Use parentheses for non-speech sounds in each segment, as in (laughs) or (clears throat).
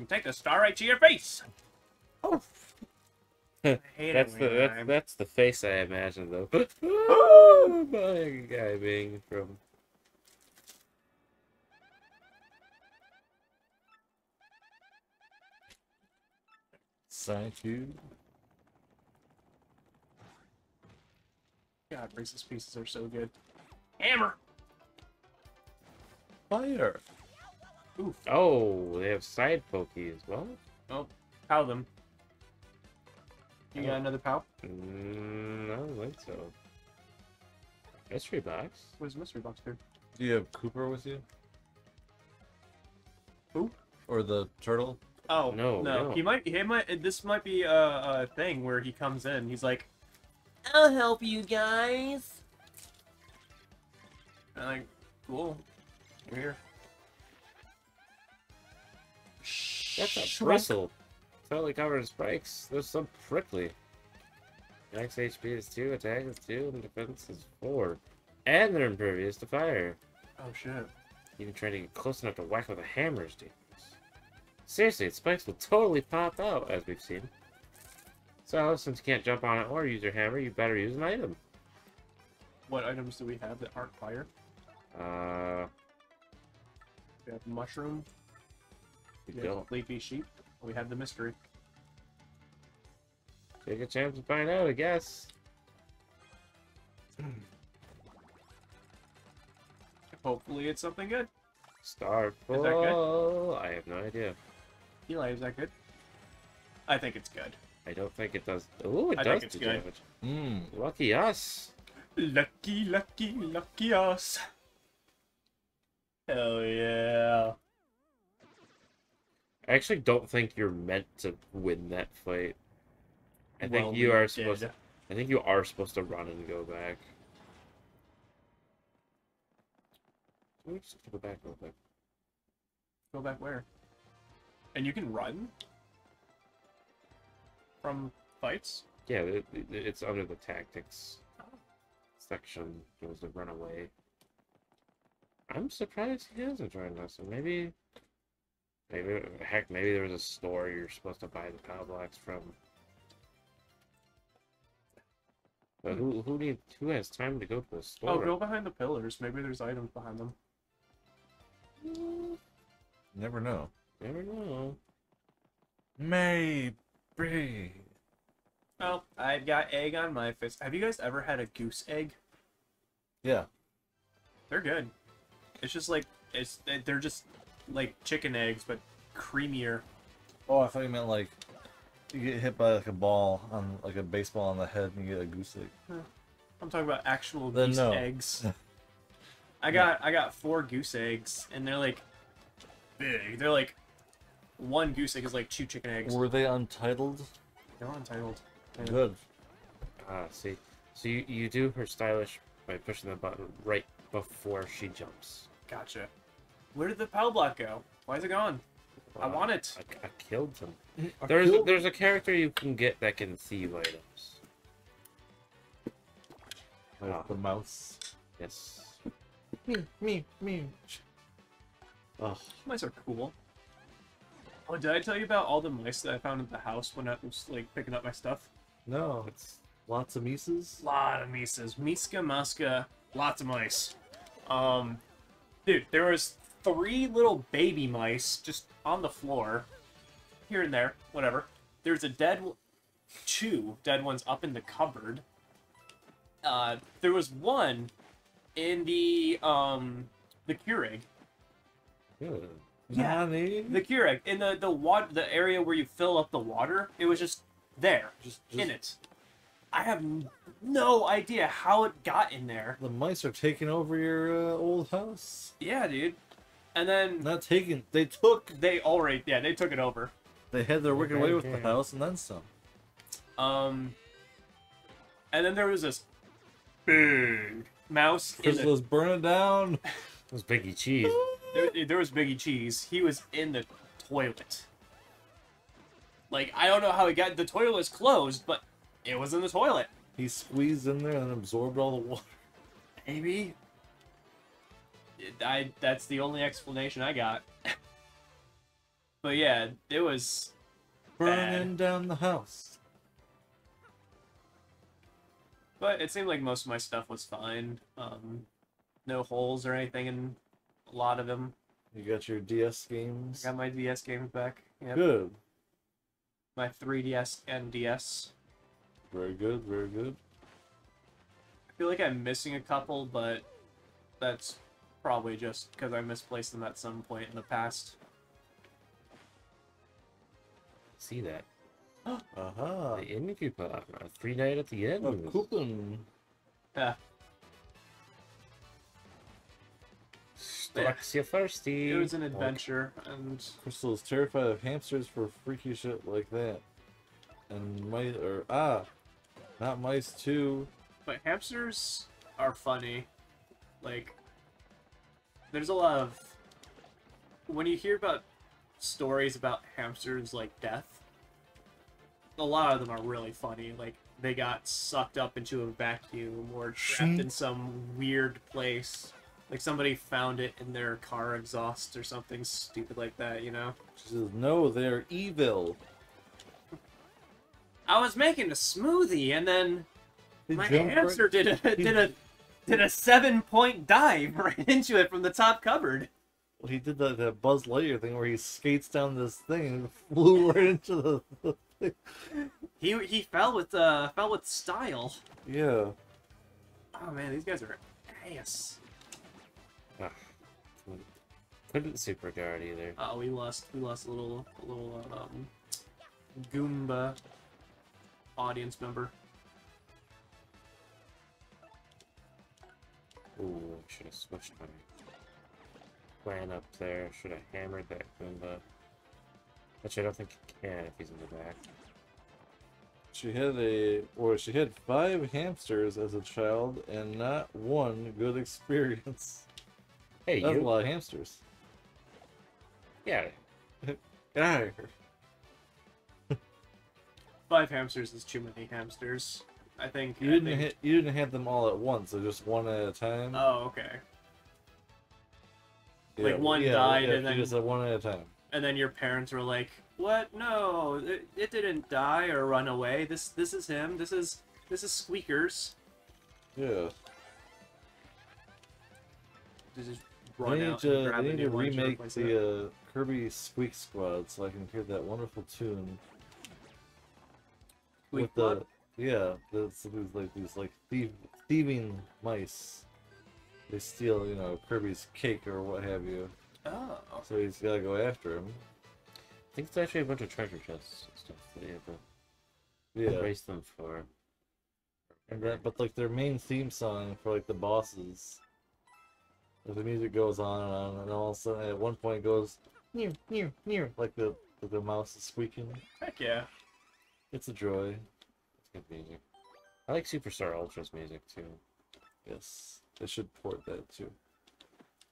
and take the star right to your face. Oh. (laughs) I hate That's it the when that's, I'm- that's the face I imagine though. oh, (laughs) (laughs) my guy being from. Side two. God, Reese's Pieces are so good. Hammer! Fire. Oof. Oh, they have side pokey as well. Oh, pow them. You got Oh. another pow? Mm, I don't think so. Mystery box. What does mystery box do? Do you have Cooper with you? Who? Or the turtle? Oh No, no, no. He might. He might. This might be a, a thing where he comes in. He's like, "I'll help you guys." And I'm like, cool. We're here. That's a Shrek. bristle. Totally covered in spikes. There's some prickly. Max HP is 2, attack is 2, and defense is 4. And they're impervious to fire. Oh shit. Even trying to get close enough to whack with a hammer is dangerous. Seriously, its spikes will totally pop out, as we've seen. So, since you can't jump on it or use your hammer, you better use an item. What items do we have that aren't fire? Uh, We have mushroom. You We have don't. sleepy sheep. We have the mystery. Take a chance to find out, I guess. (clears throat) Hopefully, it's something good. Star Is that good? I have no idea. Eli, is that good? I think it's good. I don't think it does. Ooh, it I does think it's do good. damage. Mmm. Lucky us. Lucky, lucky, lucky us. Hell yeah. I actually don't think you're meant to win that fight. I think Well, you we are supposed. did. To, I think you are supposed to run and go back. Let me just go back real quick. Go back where? And you can run from fights. Yeah, it, it- it's under the tactics section. It was to run away. I'm surprised he hasn't joined us. And maybe, maybe heck, maybe there was a store you're supposed to buy the power blocks from. But who who need who has time to go to a store? Oh, go behind the pillars. Maybe there's items behind them. Never know. Never know. Maybe. Oh, I've got egg on my fist. Have you guys ever had a goose egg? Yeah. They're good. It's just like it's they're just like chicken eggs, but creamier. Oh, I thought you meant like you get hit by like a ball on like a baseball on the head and you get a goose egg. I'm talking about actual Then goose no. eggs. (laughs) I got I got four goose eggs, and they're like big. They're like one goose egg is like two chicken eggs. Were they untitled? They're untitled. Yeah. Good. Ah, see, so you you do her stylish by pushing the button right before she jumps. Gotcha. Where did the power block go? Why is it gone? I Uh, want it. I, I killed him. There's a, there's a character you can get that can thieve items. Like the mouse. Yes. Me, me, me. Oh, Mice are cool. Oh, did I tell you about all the mice that I found in the house when I was like picking up my stuff? No, it's lots of Mises. lot of mices. Miska, Muska, lots of mice. Um, dude, there was three little baby mice just on the floor, here and there, whatever. There's a dead, two dead ones up in the cupboard. Uh, there was one in the um the Keurig. good. Yeah. Nani? The Keurig in the the water the area where you fill up the water. It was just there, Just, in it. I have no idea how it got in there. the mice are taking over your uh, old house. Yeah, dude. And then Not taking. They took. they already yeah they took it over. They had their wicked way with the house and then some. Um, and then there was this big mouse in the, Crystal's burn down. (laughs) It was Biggie Cheese. there, there was Biggie Cheese. He was in the toilet. Like I don't know how he got the toilet was closed, but it was in the toilet. He squeezed in there and absorbed all the water. Maybe. I that's the only explanation I got. (laughs) But yeah, it was Burning down the house. But it seemed like most of my stuff was fine. Um, no holes or anything in a lot of them. You got your DS games. Got my DS games back. Yep. Good. My 3DS and DS. Very good. Very good. I feel like I'm missing a couple, but that's probably just because I misplaced them at some point in the past. See that? Aha. (gasps) The inn coupon. A free night at the end. A coupon. Yeah, Strucks you thirsty. it was an adventure, and Crystal's terrified of hamsters for freaky shit like that. And mice, or ah, not mice too. but hamsters are funny. Like, there's a lot of when you hear about stories about hamsters like death. A lot of them are really funny. Like they got sucked up into a vacuum or trapped in some weird place. Like somebody found it in their car exhaust or something stupid like that. You know. She says, no, they're evil. I was making a smoothie and then They my jump right- hamster did a did a did a seven point dive (laughs) right into it from the top cupboard. Well, he did that, that Buzz Lightyear thing where he skates down this thing and (laughs) flew right into the, the thing. He he fell with uh fell with style. Yeah. Oh man, these guys are ass. Ah, couldn't super guard either. Oh, we lost we lost a little a little um Goomba audience member. Ooh, should have switched my plan up there. Should have hammered that Goomba. Actually, I don't think he can if he's in the back. She had a, or she had five hamsters as a child and not one good experience. Hey, That's a you. lot of hamsters. Yeah, (laughs) Get out of here. Five hamsters is too many hamsters. I think. You I didn't think- hit, you didn't have them all at once, so just one at a time. Oh, okay. like one yeah, died yeah, and then- just one at a time. And then your parents were like, "What? No, it, it didn't die or run away. This this is him. This is this is Squeakers." Yeah. Just run They need out to, they need to remake the uh, Kirby Squeak Squad so I can hear that wonderful tune Squeak with the? Yeah, the, so these like these like thief, thieving mice. They steal, you know, Kirby's cake or what have you. Oh. So he's got to go after him. I think it's actually a bunch of treasure chests and stuff that you have to Yeah. race them for. And that, but like their main theme song for like the bosses, the music goes on and on, and all of a sudden at one point it goes near, near, near, like the like the mouse is squeaking. Heck yeah. It's a joy. It's good music. I like Super Star Ultra's music too. Yes, they should port that too.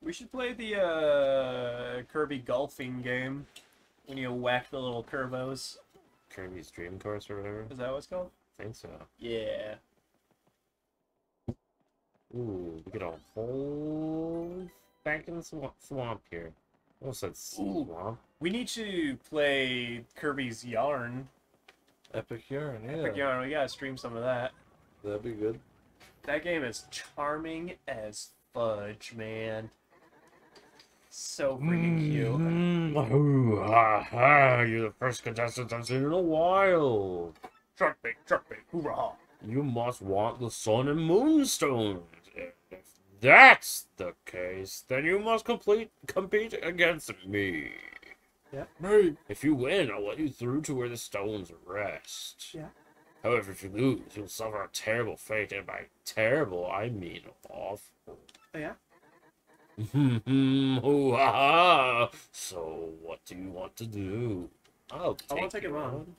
We should play the uh, Kirby golfing game when you whack the little curvos. Kirby's Dream Course or whatever. Is that what it's called? I think so. Yeah. Ooh, we get a whole back in the swamp, swamp here. Almost said Ooh. swamp. We need to play Kirby's Yarn. Epic Yarn, yeah, Epic Yarn. We gotta stream some of that. that'd be good. That game is charming as fudge, man. So freaking cute. Mm, ooh, ha, ha, you're the first contestant I've seen in a while. Chirping, chirping, hoorah! You must want the sun and moonstones. If that's the case, then you must complete compete against me. Yeah. Right. If you win, I'll let you through to where the stones rest. Yeah. However, if you lose, you'll suffer a terrible fate, and by terrible, I mean awful. Oh, yeah? Ooh, ha, ha. So, what do you want to do? I'll oh, I take, wanna take on. on.